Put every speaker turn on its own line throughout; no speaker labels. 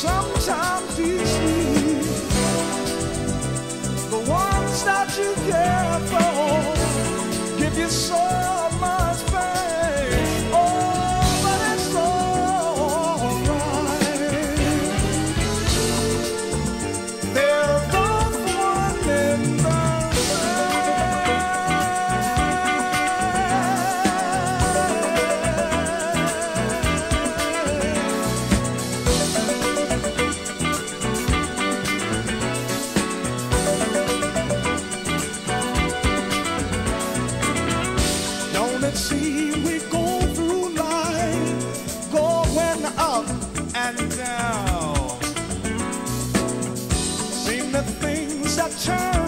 sometimes feel up and down. Seen the things that turn.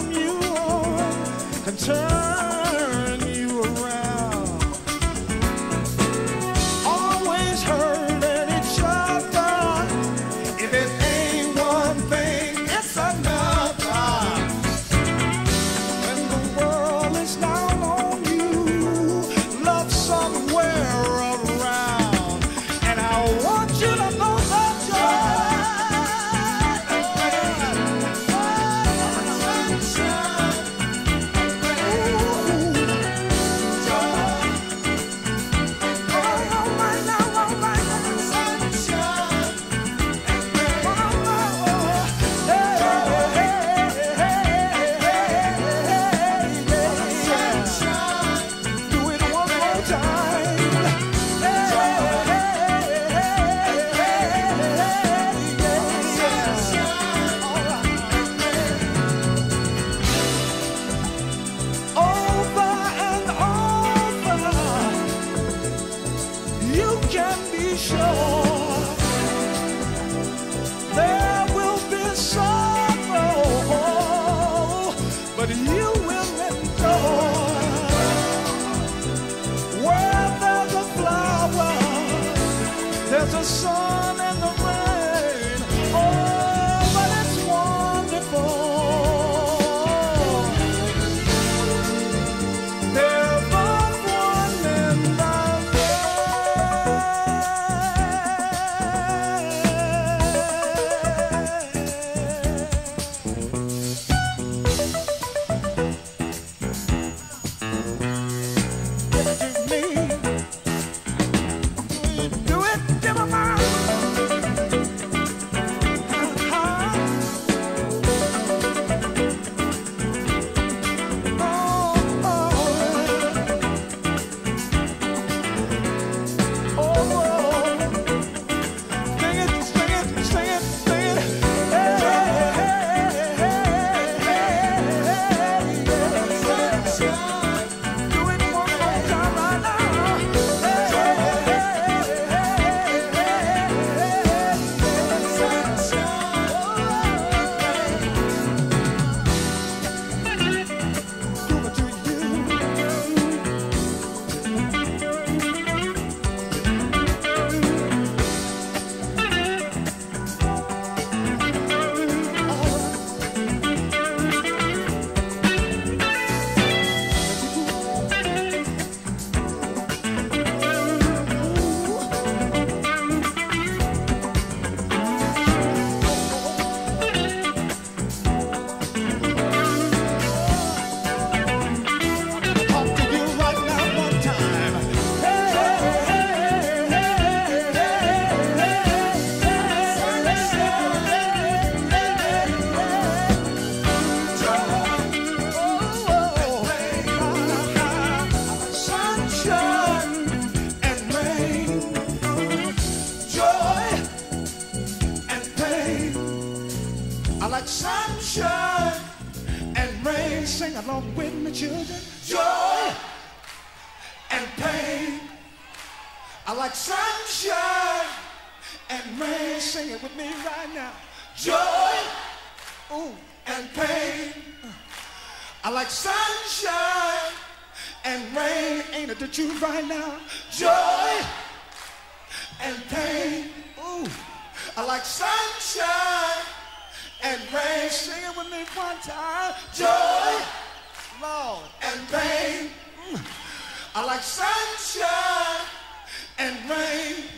Along with me, children. Joy and pain. I like sunshine and rain. Sing it with me right now. Joy ooh, and pain. Uh. I like sunshine and rain. Ain't it the truth right now? Joy and pain. Ooh, I like sunshine and rain. Sing it with me one time. Joy, Lord, and pain. I like sunshine and rain.